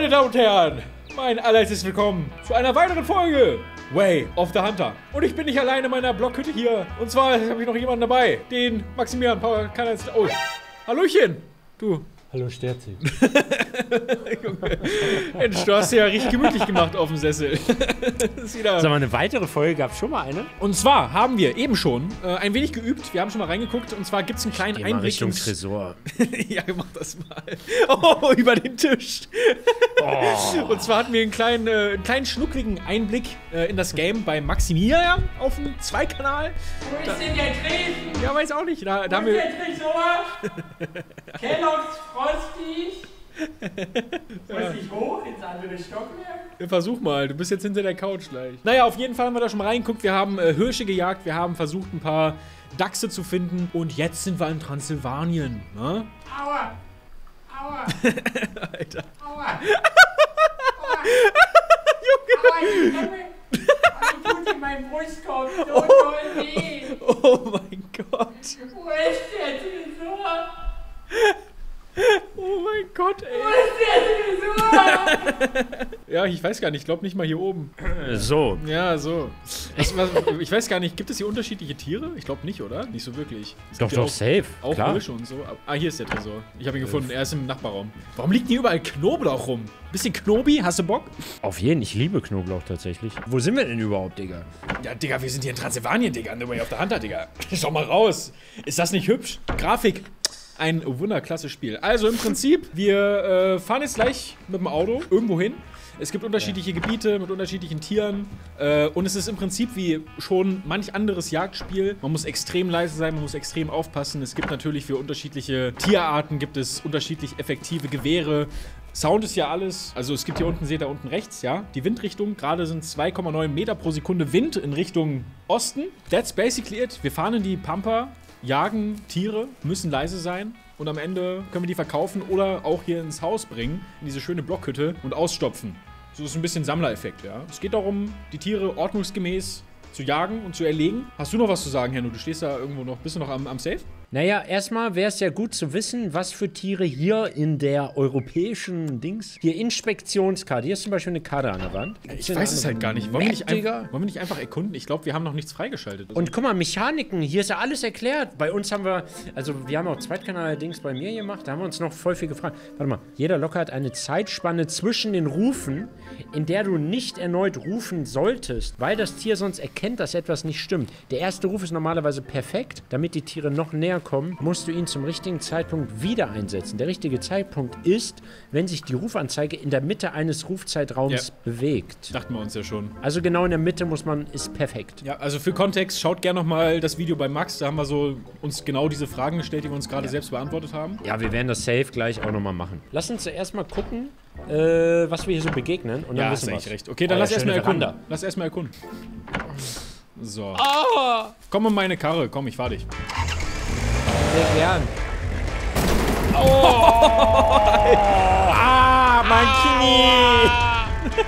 Meine Damen und Herren, mein allerletztes Willkommen zu einer weiteren Folge Way of the Hunter. Und ich bin nicht alleine in meiner Blockhütte hier. Und zwar habe ich noch jemanden dabei, den Maximilian Power kann jetzt. Oh, Hallöchen, du. Hallo Sterzi. Mensch, du hast ja richtig gemütlich gemacht auf dem Sessel. Das ist wieder Sag mal, eine weitere Folge gab es schon mal eine? und zwar haben wir eben schon äh, ein wenig geübt. Wir haben schon mal reingeguckt. Und zwar gibt es einen kleinen Geh mal Einblick Richtung ins- Tresor. ja, mach das mal. Oh, über den Tisch. Oh. Und zwar hatten wir einen kleinen, äh, einen kleinen schnuckligen Einblick äh, in das Game bei Maximilian auf dem Zweikanal. Wo ist denn der Tresen? Ja, weiß auch nicht. Da, da haben Wo ist wir. der Tresor? Kellogg's Frosties? Muss ich hoch ins andere Stockwerk? Ja, Versuch mal, du bist jetzt hinter der Couch gleich. Naja, auf jeden Fall haben wir da schon mal reingeguckt. Wir haben äh, Hirsche gejagt, wir haben versucht, ein paar Dachse zu finden. Und jetzt sind wir in Transsilvanien. Ne? Aua! Aua! Alter. Aua! Aua! Aua, ich kann mir... Aua, tut in meinem Brustkorb so doll weh! Oh mein Gott. Wo ist der Tresor? Oh mein Gott, Wo ey. ist der Tresor? Ja, ich weiß gar nicht. Ich glaube nicht mal hier oben. So. Ja, so. Was, was, ich weiß gar nicht, gibt es hier unterschiedliche Tiere? Ich glaube nicht, oder? Nicht so wirklich. Es Doch, doch, safe. Auch, auch klar. Hirsche und so. Ah, hier ist der Tresor. Ich habe ihn gefunden. Er ist im Nachbarraum. Warum liegt hier überall Knoblauch rum? Bisschen Knobi? Hast du Bock? Auf jeden, ich liebe Knoblauch tatsächlich. Wo sind wir denn überhaupt, Digga? Ja, Digga, wir sind hier in Transsilvanien, Digga. The Way of the Hunter, Digga. Schau mal raus. Ist das nicht hübsch? Grafik. Ein wunderklasse Spiel. Also im Prinzip, wir äh, fahren jetzt gleich mit dem Auto irgendwo hin. Es gibt unterschiedliche Gebiete mit unterschiedlichen Tieren. Äh, und es ist im Prinzip wie schon manch anderes Jagdspiel. Man muss extrem leise sein, man muss extrem aufpassen. Es gibt natürlich für unterschiedliche Tierarten gibt es unterschiedlich effektive Gewehre. Sound ist ja alles. Also es gibt hier unten, seht ihr unten rechts, ja, die Windrichtung. Gerade sind 2,9 Meter pro Sekunde Wind in Richtung Osten. That's basically it. Wir fahren in die Pampa, jagen Tiere, müssen leise sein. Und am Ende können wir die verkaufen oder auch hier ins Haus bringen, in diese schöne Blockhütte und ausstopfen. So ist ein bisschen Sammlereffekt, ja. Es geht darum, die Tiere ordnungsgemäß zu jagen und zu erlegen. Hast du noch was zu sagen, Herr? Du stehst da irgendwo noch. Bist du noch am, am Safe? Naja, erstmal wäre es ja gut zu wissen, was für Tiere hier in der europäischen Dings. Hier Inspektionskarte. Hier ist zum Beispiel eine Karte an der Wand. Ich weiß es halt gar nicht. Wollen wir nicht, einfach, wollen wir nicht einfach erkunden? Ich glaube, wir haben noch nichts freigeschaltet. Und guck mal, Mechaniken, hier ist ja alles erklärt. Bei uns haben wir, also wir haben auch Zweitkanal-Dings bei mir gemacht, da haben wir uns noch voll viel gefragt. Warte mal, jeder Locker hat eine Zeitspanne zwischen den Rufen, in der du nicht erneut rufen solltest, weil das Tier sonst erkennt, dass etwas nicht stimmt. Der erste Ruf ist normalerweise perfekt. Damit die Tiere noch näher kommen, musst du ihn zum richtigen Zeitpunkt wieder einsetzen. Der richtige Zeitpunkt ist, wenn sich die Rufanzeige in der Mitte eines Rufzeitraums Ja. bewegt. Dachten wir uns ja schon. Also genau in der Mitte muss man, ist perfekt. Ja, also für Kontext, schaut gerne nochmal das Video bei Max. Da haben wir so uns genau diese Fragen gestellt, die wir uns gerade selbst beantwortet haben. Ja, wir werden das safe gleich auch nochmal machen. Lass uns zuerst mal gucken, äh, was wir hier so begegnen. Und dann Ja, wissen wir recht. Okay, dann Oh, lass ja, erstmal erkunden. Veranda. Lass erstmal erkunden. So. Komm in meine Karre. Komm, ich fahr dich. Sehr gern. Ah, mein Knie!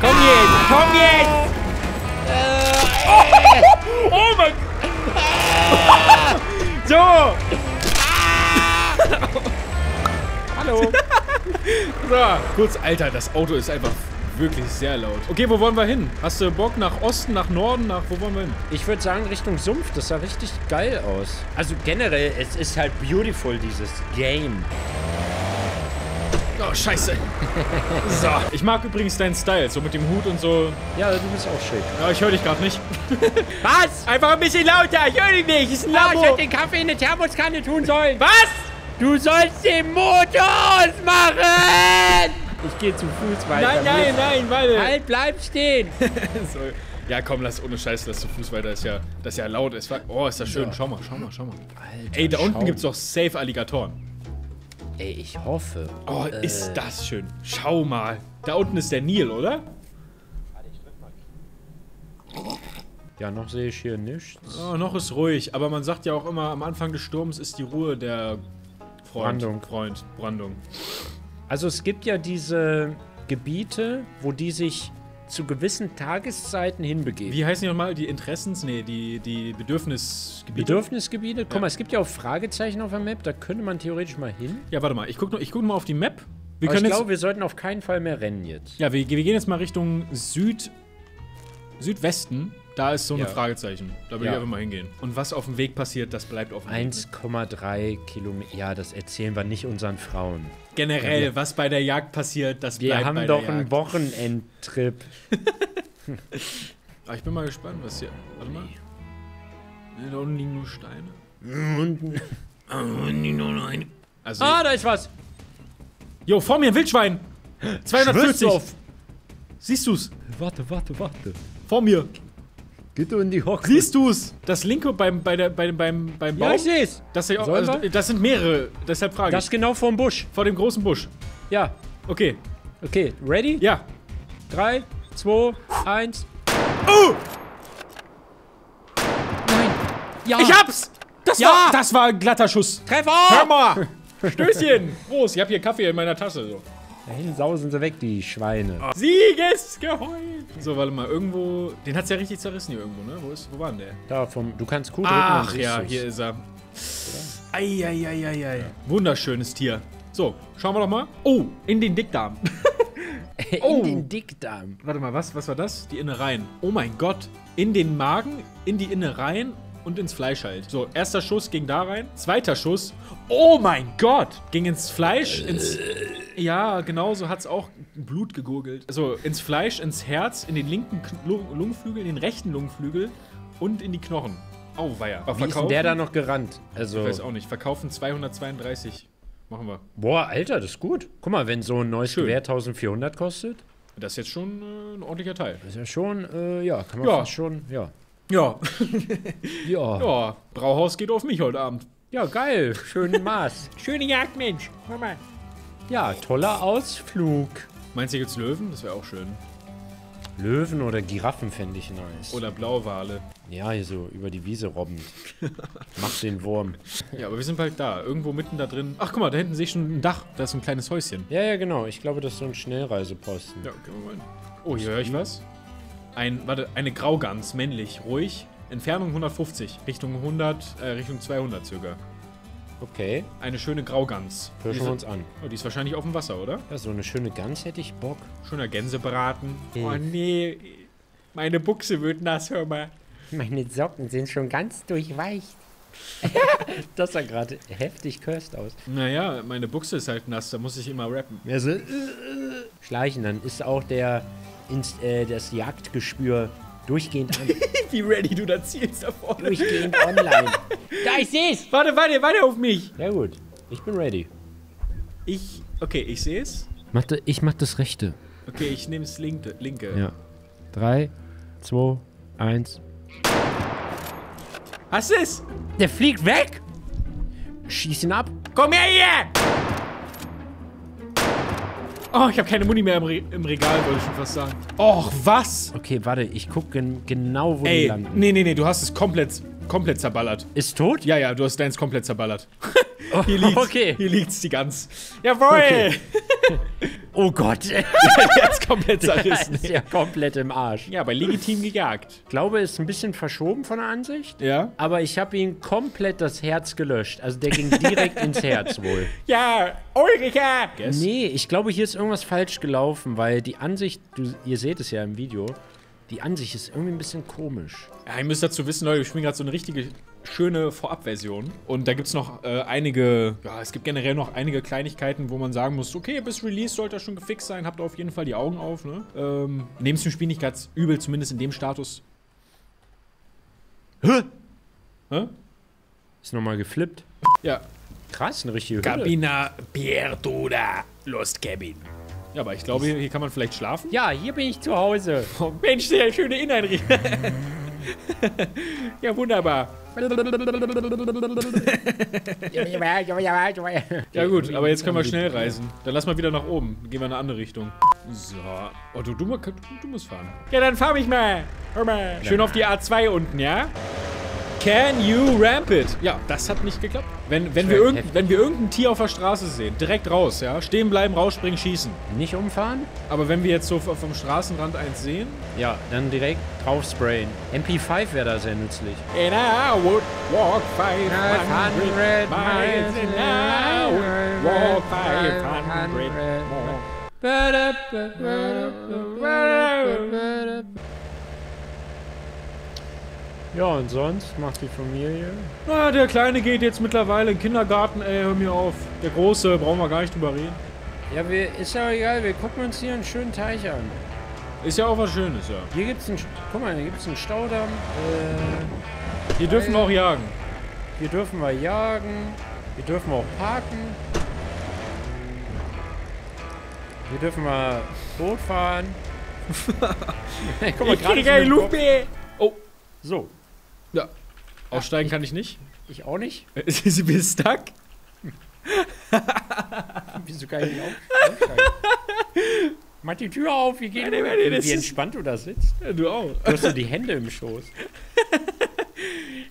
komm jetzt! Komm jetzt! Oh mein So! Hallo. So, kurz, Alter, das Auto ist einfach wirklich sehr laut. Okay, wo wollen wir hin? Hast du Bock nach Osten, nach Norden, nach wo wollen wir hin? Ich würde sagen Richtung Sumpf, das sah richtig geil aus. Also generell, es ist halt beautiful, dieses Game. Oh, scheiße. so. Ich mag übrigens deinen Style, so mit dem Hut und so. Ja, du bist auch schick. Ja, ich höre dich gerade nicht. Was? Einfach ein bisschen lauter, ich höre dich nicht. Ist ein Ah, ich Labo. hätte den Kaffee in eine Thermoskanne tun sollen. Was? Du sollst den Motor ausmachen! Ich gehe zu Fuß weiter. Nein, nein, nein, warte. Halt, bleib stehen. So. Ja, komm, lass ohne Scheiß, lass zu Fuß weiter. Ist ja, das ist ja laut. Ist, oh, ist das schön. Schau mal, schau mal, schau mal. Ey, da unten schau. gibt's doch safe Alligatoren. Ey, ich hoffe. Oh, ist das schön. Schau mal. Da unten ist der Nil, oder? Ja, noch sehe ich hier nichts. Oh, noch ist ruhig. Aber man sagt ja auch immer, am Anfang des Sturms ist die Ruhe der Freund. Brandung. Freund. Brandung. Also es gibt ja diese Gebiete, wo die sich zu gewissen Tageszeiten hinbegeben. Wie heißen die nochmal? Die Interessens? Nee, die, die Bedürfnisgebiete. Bedürfnisgebiete? Guck mal, es gibt ja auch Fragezeichen auf der Map, da könnte man theoretisch mal hin. ja, warte mal. Ich guck, noch- ich guck mal auf die Map. Wir Aber ich können glaube, wir sollten auf keinen Fall mehr rennen jetzt. Ja, wir, wir gehen jetzt mal Richtung Süd, Südwesten. Da ist so ein Ja. Fragezeichen. Da will Ja. ich einfach mal hingehen. Und was auf dem Weg passiert, das bleibt auf dem Weg. 1,3 Kilometer. Ja, das erzählen wir nicht unseren Frauen. Generell, was bei der Jagd passiert, das Wir bleibt haben bei doch der einen Jagd. Wochenendtrip. Ah, ich bin mal gespannt, was hier. Warte mal. Ne, da unten liegen nur Steine. Und, Also, ah, da ist was. jo, vor mir ein Wildschwein. 240. Schwör's Siehst du's? Warte, warte, warte. Vor mir. Geh du in die Hocke. Siehst du's? Das linke beim, bei der, bei, dem- beim, beim Baum. Ja, ich seh's. das, Sollen also, das sind mehrere, deshalb frage Das ich. genau vorm Busch. Vor dem großen Busch. Ja. Okay. Okay, ready? Ja. 3, 2, 1. Oh! Nein. Ja. Ich hab's! Das, Ja! war, das war ein glatter Schuss. Treffer! Hör mal! Stößchen! Prost, ich hab hier Kaffee in meiner Tasse. So. Dahin sausen sie weg, die Schweine. Siegesgeheul! So, warte mal, irgendwo. Den hat's ja richtig zerrissen hier irgendwo, ne? Wo, ist, wo war denn der? Da vom. Du kannst Q drücken. Ach ja, du's. hier ist er. Eieieiei. Wunderschönes Tier. So, schauen wir doch mal. Oh, in den Dickdarm. In Oh. den Dickdarm. Warte mal, was, was war das? Die Innereien. Oh mein Gott. In den Magen, in die Innereien und ins Fleisch halt. So, erster Schuss ging da rein. Zweiter Schuss. Oh mein Gott. Ging ins Fleisch, ins. Ja, genau so hat's auch Blut gegurgelt. Also ins Fleisch, ins Herz, in den linken Lungenflügel, in den rechten Lungenflügel und in die Knochen. Auweia. Aber Wie ist denn der da noch gerannt? Also. Ich weiß auch nicht. Verkaufen 232. Machen wir. Boah, Alter, das ist gut. Guck mal, wenn so ein neues Schön. Gewehr 1400 kostet, Das ist jetzt schon äh, ein ordentlicher Teil. ist ja schon, äh, ja, kann man Ja. fast schon, ja. Ja. Ja. Ja. Brauhaus geht auf mich heute Abend. Ja, geil. Schönen Maß. Schöne Jagd, Mensch. Mama. Ja, toller Ausflug. Meinst du, hier gibt's Löwen? Das wäre auch schön. Löwen oder Giraffen fände ich nice. Oder Blauwale. ja, hier so über die Wiese robbend. Mach den Wurm. Ja, aber wir sind bald da. Irgendwo mitten da drin. Ach, guck mal, da hinten sehe ich schon ein Dach. Da ist so ein kleines Häuschen. Ja, ja, genau. Ich glaube, das ist so ein Schnellreiseposten. Ja, gehen wir mal hin. Oh, hier höre ich was. Ein, warte, eine Graugans, männlich, ruhig. Entfernung 150, Richtung 100, äh, Richtung 200 circa. Okay, Eine schöne Graugans. Ist, wir uns an. oh, die ist wahrscheinlich auf dem Wasser, oder? Ja, so eine schöne Gans hätte ich Bock. Schöner Gänsebraten. Hm. Oh nee, meine Buchse wird nass, hör mal. Meine Socken sind schon ganz durchweicht. das sah gerade heftig köst aus. Naja, meine Buchse ist halt nass, da muss ich immer rappen. Ja, so, äh, äh, schleichen, dann ist auch der, Inst, äh, das Jagdgespür durchgehend an. Wie ready du da zielst da vorne. durchgehend online. Da, ich seh's! Warte, warte, warte auf mich. Ja gut, ich bin ready. Ich, okay, ich sehe es. Mach da, ich mach das Rechte. Okay, ich nehme das linke. linke. Ja. Drei, zwei, eins. Hast du es? Der fliegt weg! Schieß ihn ab. Komm her hier! Oh, ich habe keine Muni mehr im, Re im Regal, wollte ich schon fast sagen. Och, was? Okay, warte, ich guck gen genau, wo die Ey, landen. nee, nee, nee, du hast es komplett, komplett zerballert. Ist tot? Ja, ja, du hast deins komplett zerballert. Hier liegt's, okay. hier liegt's die Gans. Jawohl! Okay. Oh Gott, Jetzt komplett zerrissen. ist ja komplett im Arsch. Ja, aber legitim gejagt. Ich glaube, ist ein bisschen verschoben von der Ansicht. Ja? Aber ich habe ihm komplett das Herz gelöscht. Also der ging direkt ins Herz wohl. Ja, Ulrika! Guess. Nee, ich glaube, hier ist irgendwas falsch gelaufen, weil die Ansicht, du, ihr seht es ja im Video, die Ansicht ist irgendwie ein bisschen komisch. Ja, ihr müsst dazu wissen, Leute, wir spielen gerade so eine richtige schöne Vorabversion. Und da gibt es noch äh, einige, ja, es gibt generell noch einige Kleinigkeiten, wo man sagen muss, okay, bis Release sollte das schon gefixt sein, habt auf jeden Fall die Augen auf, ne? Ähm, Nehmt dem Spiel nicht ganz übel, zumindest in dem Status. Hä? Hä? Ist nochmal geflippt. Ja. Krass, eine richtige Hülle. Cabina Perduda Lost Cabin. Ja, aber ich glaube, hier, hier kann man vielleicht schlafen. Ja, hier bin ich zu Hause. Oh, Mensch, sehr schöne Inneneinrichtung. ja, wunderbar. Ja gut, aber jetzt können wir schnell reisen. Dann lass mal wieder nach oben. Gehen wir in eine andere Richtung. So. Oh, du, du, du, musst fahren. Ja, dann fahr mich mal. Schön auf die A2 unten, ja? Can you ramp it? Ja, das hat nicht geklappt. Wenn, wenn, wir, irgend, wenn wir irgendein Tier auf der Straße sehen, direkt raus, ja? Stehen bleiben, rausspringen, schießen. Nicht umfahren? Aber wenn wir jetzt so vom Straßenrand eins sehen. Ja, dann direkt drauf sprayen. MP5 wäre da sehr nützlich. And I would walk 500 miles and I would walk 500 more. Ja, und sonst macht die Familie. Na, der Kleine geht jetzt mittlerweile in den Kindergarten, ey, hör mir auf. Der Große, brauchen wir gar nicht drüber reden. Ja, wir, ist ja egal, wir gucken uns hier einen schönen Teich an. Ist ja auch was Schönes, ja. Hier gibt's einen, guck mal, hier gibt's einen Staudamm. Äh, Hier dürfen wir auch jagen. hier dürfen wir jagen. Hier dürfen wir auch parken. Hier dürfen wir Boot fahren. guck mal, ist mir im Kopf- Oh, So, ja. Aussteigen kann ich nicht. ich auch nicht. Sie bist stuck. Wieso kann ich nicht auf- aufsteigen? Mach die Tür auf, wie geht nee, das Wie entspannt du da sitzt. Ja, du auch. Du hast so die Hände im Schoß.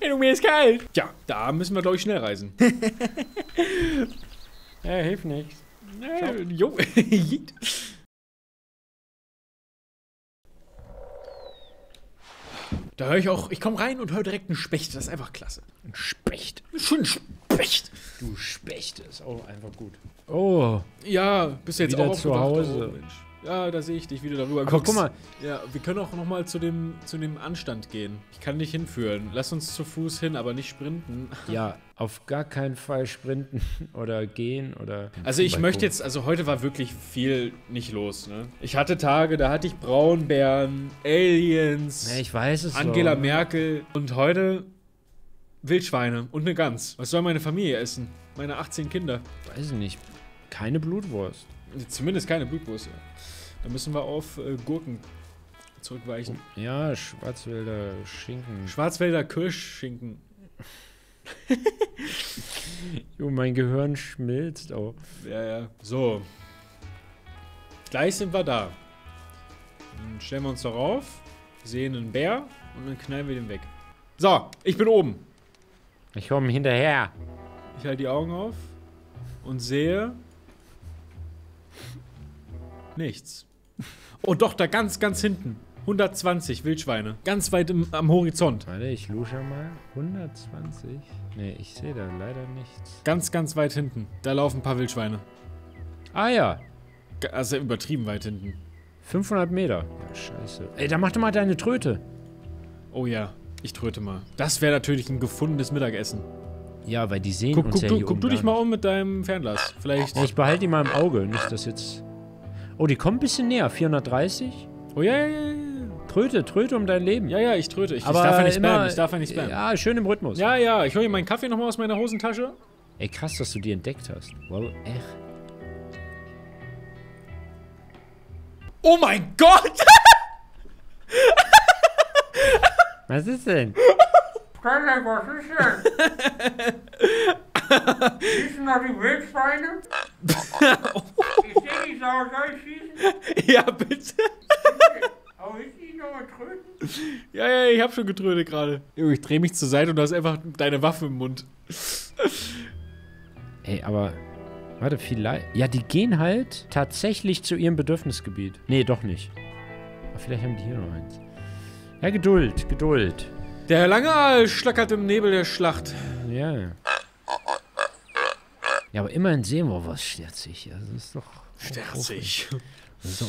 Hey, du, mir ist kalt. Tja, da müssen wir, glaube ich, schnell reisen. Ja, hilft nichts. Jo. Da höre ich auch, ich komme rein und höre direkt einen Specht. Das ist einfach klasse. Ein Specht. Schön Specht. Du Specht ist auch einfach gut. Oh, Ja, bist du jetzt Wieder auch zu? Hause. Oh, Mensch. Ja, da sehe ich dich, wie du darüber guckst. guck mal, Ja, wir können auch noch mal zu dem, zu dem Anstand gehen. Ich kann dich hinführen. Lass uns zu Fuß hin, aber nicht sprinten. ja, auf gar keinen Fall sprinten oder gehen oder. Also ich möchte jetzt, also heute war wirklich viel nicht los, ne? Ich hatte Tage, da hatte ich Braunbären, Aliens, Ja, ich weiß es Angela doch. Merkel und heute Wildschweine und eine Gans. Was soll meine Familie essen? Meine 18 Kinder. Weiß ich nicht. Keine Blutwurst. Zumindest keine Blutwurst. Da müssen wir auf äh, Gurken zurückweichen. Ja, Schwarzwälder Schinken. Schwarzwälder Kirschschinken. Jo, mein Gehirn schmilzt auch. Ja, ja. So. Gleich sind wir da. Dann stellen wir uns darauf, sehen einen Bär und dann knallen wir den weg. So, ich bin oben. Ich komme hinterher. Ich halte die Augen auf und sehe nichts. Oh doch, da ganz, ganz hinten. 120 Wildschweine. Ganz weit im, am Horizont. Warte, ich lusche mal. 120? Nee, ich sehe da leider nichts. Ganz, ganz weit hinten. Da laufen ein paar Wildschweine. Ah ja, Also übertrieben weit hinten. 500 Meter. Ja, scheiße. Ey, da mach doch mal deine Tröte. Oh ja, ich tröte mal. Das wäre natürlich ein gefundenes Mittagessen. Ja, weil die sehen Guck, uns guck, ja du, guck du dich mal um mit deinem Fernglas. Vielleicht. Ich behalte die mal im Auge. Nicht, dass jetzt... Oh, die kommen ein bisschen näher. 430? Oh ja, ja, ja. Tröte, Tröte um dein Leben. Ja, ja, ich tröte. Ich, ich Aber darf ja nicht immer- spammen. Ich darf ja nicht spammen. Ja, schön im Rhythmus. Ja, ja, ich hole meinen Kaffee nochmal aus meiner Hosentasche. Ey, krass, dass du die entdeckt hast. Wow, echt. Oh mein Gott! Was ist denn? Frederik, was ist denn? Schießen da die Wildschweine? Ich sehe die Sau, soll ich schießen? ja, bitte. Aber ich die noch mal tröten? Ja, ja, ich hab schon getrötet gerade. Ich drehe mich zur Seite und du hast einfach deine Waffe im Mund. Ey, aber... Warte, vielleicht... Ja, die gehen halt tatsächlich zu ihrem Bedürfnisgebiet. Nee, doch nicht. Aber vielleicht haben die hier noch eins. Ja, Geduld, Geduld. Der lange Aal schlackert im Nebel der Schlacht. Ja. Ja, aber immerhin sehen wir was sterzig. Ja, das ist doch... Sterzig. So.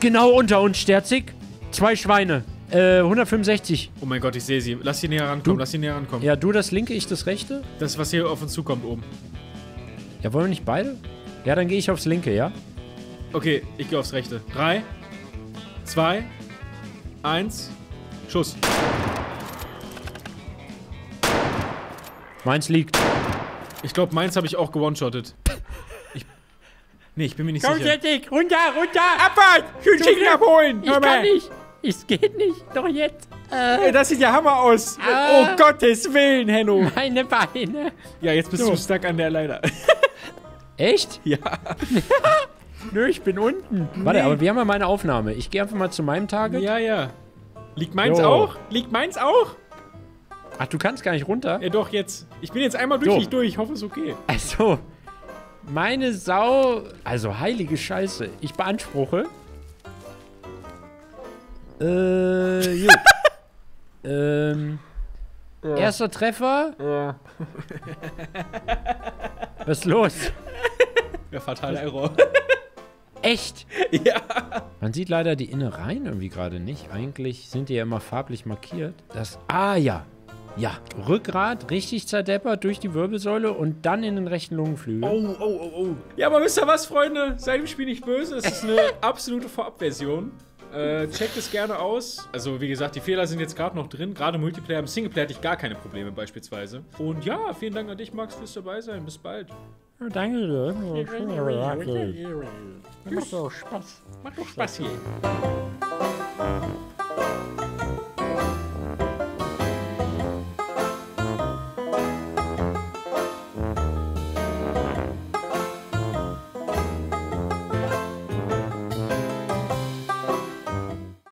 Genau unter uns, Sterzig. Zwei Schweine. Äh, 165. Oh mein Gott, ich sehe sie. Lass sie näher rankommen, Du- lass sie näher rankommen. Ja, du das linke, ich das rechte? Das, was hier auf uns zukommt oben. Ja, wollen wir nicht beide? Ja, dann gehe ich aufs linke, ja? Okay, ich gehe aufs rechte. Drei, zwei, eins, Schuss. Meins liegt. Ich glaube, meins habe ich auch gewone-shottet. Ich, nee, ich bin mir nicht Komm, sicher. Sterzig, runter, runter! Abfahrt! Schön Chicken abholen! Ich kann nicht. Es geht nicht. Doch jetzt. Äh, Das sieht ja Hammer aus. Ah. Oh Gottes Willen, Henno. meine Beine. Ja, jetzt bist So. du stuck an der Leiter. Echt? ja. Nö, ich bin unten. Warte, aber wir haben ja meine Aufnahme. Ich gehe einfach mal zu meinem Target. Ja, ja. Liegt meins Jo. auch? Liegt meins auch? Ach, du kannst gar nicht runter? Ja, doch, jetzt. Ich bin jetzt einmal durch, So. nicht durch. Ich hoffe, es ist okay. Also, meine Sau. Also, heilige Scheiße. Ich beanspruche. Äh, gut. ähm. Erster Treffer. Was ist los? Der fatale Error. Echt? ja. Man sieht leider die Innereien irgendwie gerade nicht. Eigentlich sind die ja immer farblich markiert. Das. Ah, ja. Ja. Rückgrat richtig zerdeppert durch die Wirbelsäule und dann in den rechten Lungenflügel. Oh, oh, oh, oh. Ja, aber wisst ihr was, Freunde? Seid dem Spiel nicht böse. Es ist eine absolute Vorabversion. Äh, checkt es gerne aus. Also, wie gesagt, die Fehler sind jetzt gerade noch drin. Gerade Multiplayer, im Singleplayer hatte ich gar keine Probleme beispielsweise. Und ja, vielen Dank an dich, Max, fürs dabei sein. Bis bald. Oh, danke dir. Macht doch Spaß. Macht doch Spaß hier.